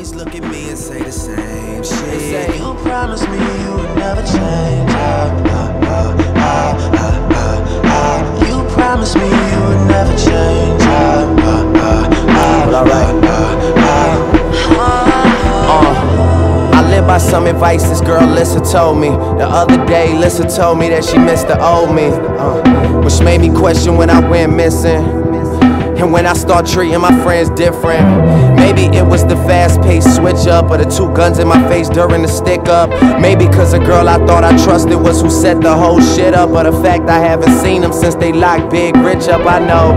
always look at me and say the same shit. They say, you promised me you would never change. Ah, ah, ah, ah, ah, ah, ah. You promised me you would never change. Ah, ah, ah, ah, But alright. Uh, I live by some advice this girl Lissa told me. The other day, Lissa told me that she missed the old me. Uh, which made me question when I went missing. And when I start treating my friends different, maybe it was the fast paced switch up or the two guns in my face during the stick up. Maybe cause a girl I thought I trusted was who set the whole shit up. But the fact I haven't seen them since they locked Big Rich up, I know.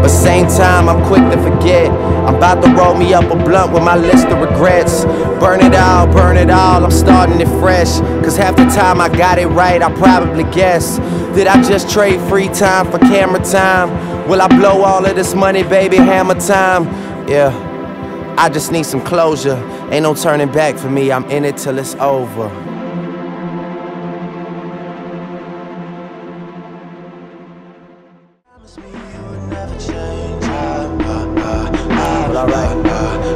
But same time, I'm quick to forget. I'm about to roll me up a blunt with my list of regrets. Burn it all, burn it all, I'm starting it fresh. Cause half the time I got it right, I probably guess. Did I just trade free time for camera time? Will I blow all of this money, baby? Hammer time? Yeah. I just need some closure. Ain't no turning back for me, I'm in it till it's over. never change. Alright. Uh,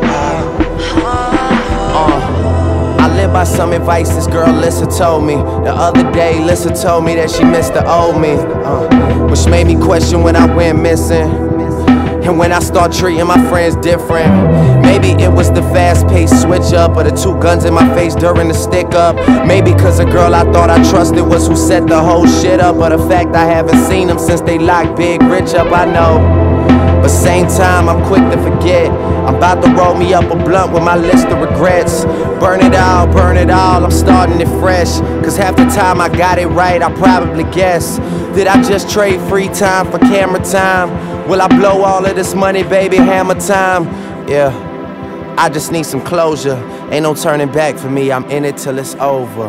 I live by some advice this girl Lissa told me. The other day, Lissa told me that she missed the old me. Uh, which made me question when I went missing. And when I start treating my friends different, maybe it was the fast paced switch up or the two guns in my face during the stick up. Maybe cause a girl I thought I trusted was who set the whole shit up. But the fact I haven't seen them since they locked Big Rich up, I know. But same time, I'm quick to forget. I'm about to roll me up a blunt with my list of regrets. Burn it all, burn it all, I'm starting it fresh. Cause half the time I got it right, I probably guess. Did I just trade free time for camera time? Will I blow all of this money, baby? Hammer time? Yeah. I just need some closure. Ain't no turning back for me, I'm in it till it's over.